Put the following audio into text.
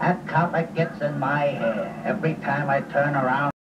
That topic gets in my hair every time I turn around.